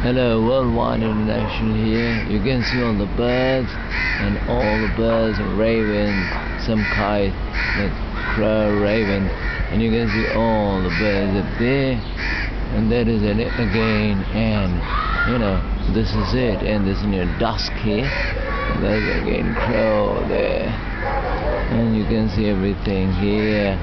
Hello, Worldwide International here. You can see all the birds and all the birds, raven, some kite, like crow, raven, and you can see all the birds up there. And that is it again, and you know, this is it, and this is near dusk here. And there's again crow there, and you can see everything here.